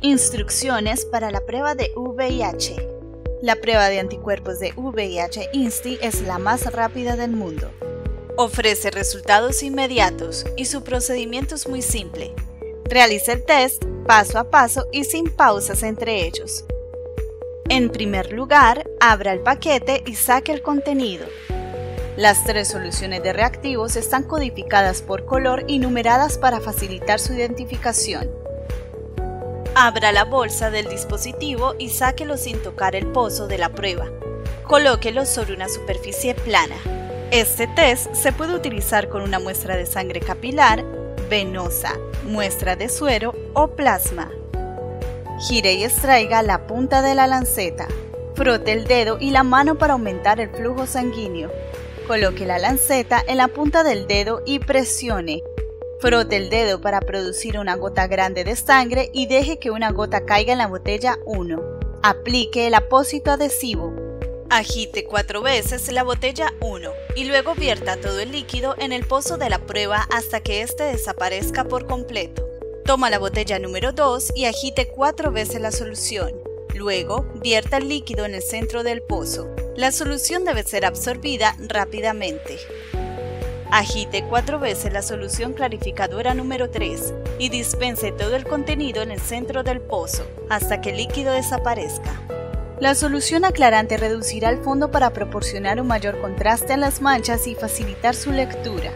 Instrucciones para la prueba de VIH. La prueba de anticuerpos de VIH INSTI es la más rápida del mundo. Ofrece resultados inmediatos y su procedimiento es muy simple. Realice el test paso a paso y sin pausas entre ellos. En primer lugar, abra el paquete y saque el contenido. Las tres soluciones de reactivos están codificadas por color y numeradas para facilitar su identificación. Abra la bolsa del dispositivo y sáquelo sin tocar el pozo de la prueba. Colóquelo sobre una superficie plana. Este test se puede utilizar con una muestra de sangre capilar, venosa, muestra de suero o plasma. Gire y extraiga la punta de la lanceta. Frote el dedo y la mano para aumentar el flujo sanguíneo. Coloque la lanceta en la punta del dedo y presione. Frote el dedo para producir una gota grande de sangre y deje que una gota caiga en la botella 1. Aplique el apósito adhesivo. Agite cuatro veces la botella 1 y luego vierta todo el líquido en el pozo de la prueba hasta que éste desaparezca por completo. Toma la botella número 2 y agite cuatro veces la solución. Luego, vierta el líquido en el centro del pozo. La solución debe ser absorbida rápidamente. Agite cuatro veces la solución clarificadora número 3 y dispense todo el contenido en el centro del pozo hasta que el líquido desaparezca. La solución aclarante reducirá el fondo para proporcionar un mayor contraste a las manchas y facilitar su lectura.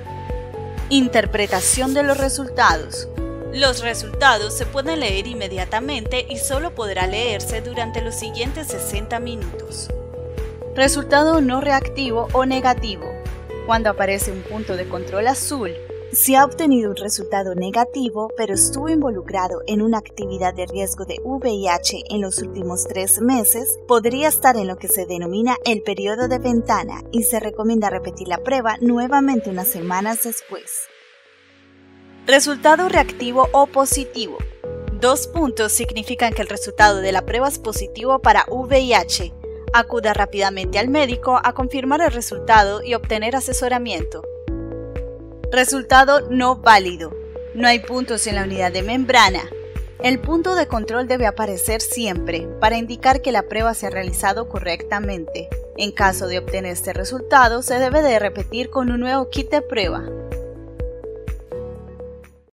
Interpretación de los resultados. Los resultados se pueden leer inmediatamente y solo podrá leerse durante los siguientes 60 minutos. Resultado no reactivo o negativo. Cuando aparece un punto de control azul, si ha obtenido un resultado negativo, pero estuvo involucrado en una actividad de riesgo de VIH en los últimos tres meses, podría estar en lo que se denomina el periodo de ventana y se recomienda repetir la prueba nuevamente unas semanas después. Resultado reactivo o positivo. Dos puntos significan que el resultado de la prueba es positivo para VIH Acuda rápidamente al médico a confirmar el resultado y obtener asesoramiento. Resultado no válido. No hay puntos en la unidad de membrana. El punto de control debe aparecer siempre para indicar que la prueba se ha realizado correctamente. En caso de obtener este resultado, se debe de repetir con un nuevo kit de prueba.